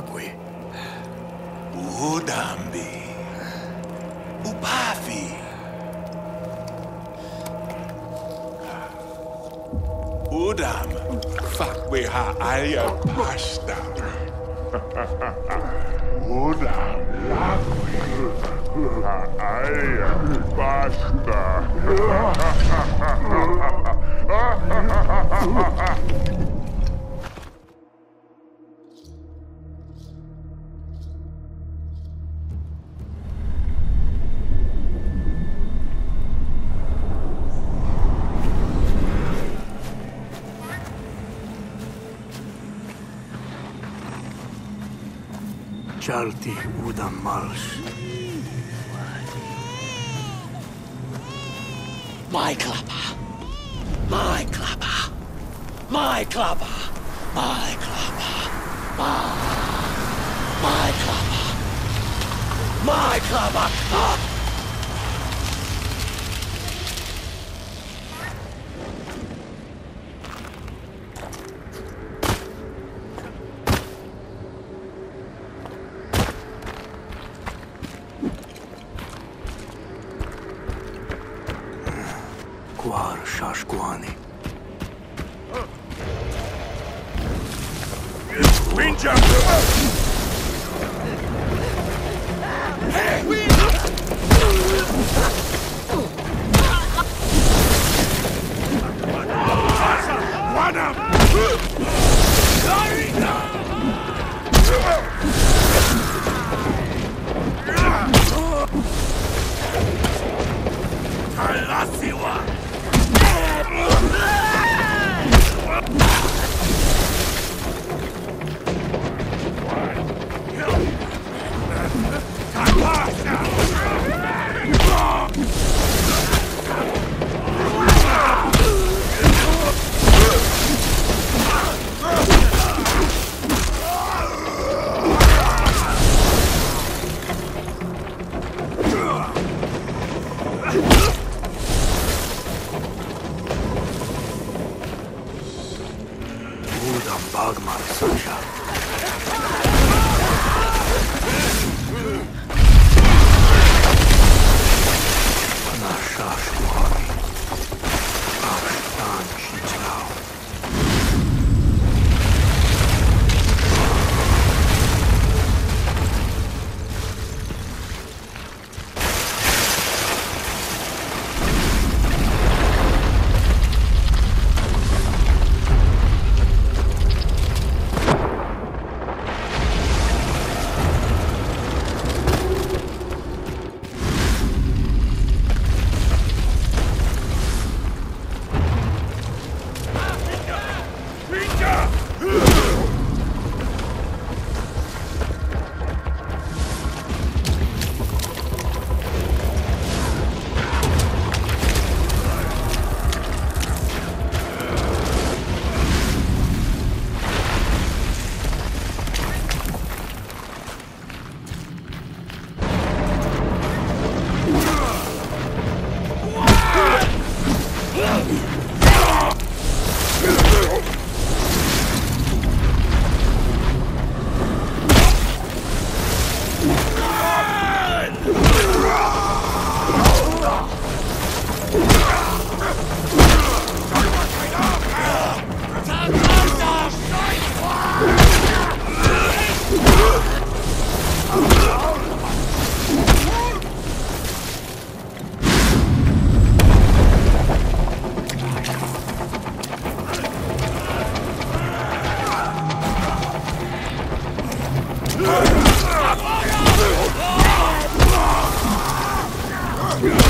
Lagui. Udambi. Upafi. Udam. Fakwe ha aya pasta. Udam Lagui. Aya pasta. Chalti udam mals. My clubber. My clubber. My clubber. My clubber. My, my clubber. My. Ah! Quar Shashquani. Ninja! Wanam! Bug my sunshine. Yeah.